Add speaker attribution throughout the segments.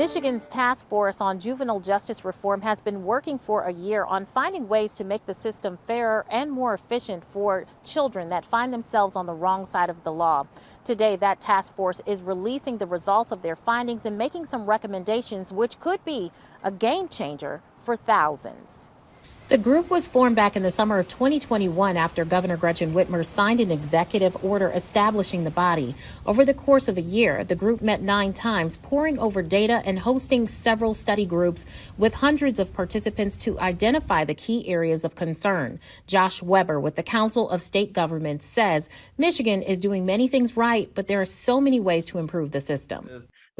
Speaker 1: Michigan's task force on juvenile justice reform has been working for a year on finding ways to make the system fairer and more efficient for children that find themselves on the wrong side of the law. Today, that task force is releasing the results of their findings and making some recommendations which could be a game changer for thousands. The group was formed back in the summer of 2021 after Governor Gretchen Whitmer signed an executive order establishing the body. Over the course of a year, the group met nine times, poring over data and hosting several study groups with hundreds of participants to identify the key areas of concern. Josh Weber with the Council of State Governments says Michigan is doing many things right, but there are so many ways to improve the system.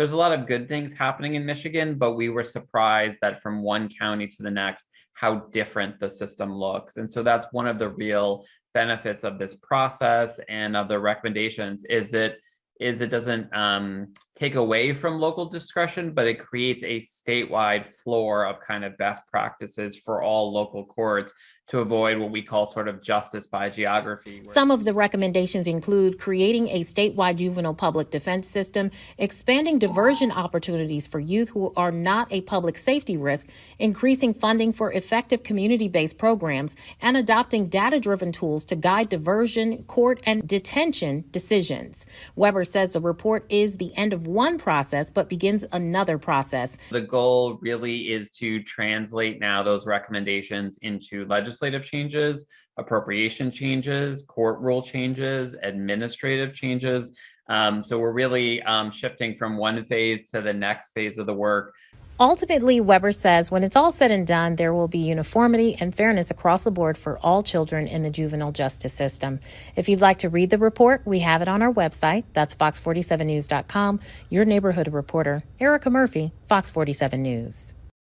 Speaker 2: There's a lot of good things happening in Michigan, but we were surprised that from one county to the next, how different the system looks. And so that's one of the real benefits of this process and of the recommendations is that is it doesn't um, take away from local discretion, but it creates a statewide floor of kind of best practices for all local courts to avoid what we call sort of justice by geography.
Speaker 1: Some of the recommendations include creating a statewide juvenile public defense system, expanding diversion opportunities for youth who are not a public safety risk, increasing funding for effective community based programs, and adopting data driven tools to guide diversion, court, and detention decisions. Weber says the report is the end of one process but begins another process.
Speaker 2: The goal really is to translate now those recommendations into legislative changes, appropriation changes, court rule changes, administrative changes. Um, so we're really um, shifting from one phase to the next phase of the work.
Speaker 1: Ultimately, Weber says when it's all said and done, there will be uniformity and fairness across the board for all children in the juvenile justice system. If you'd like to read the report, we have it on our website. That's fox47news.com. Your neighborhood reporter, Erica Murphy, Fox 47 News.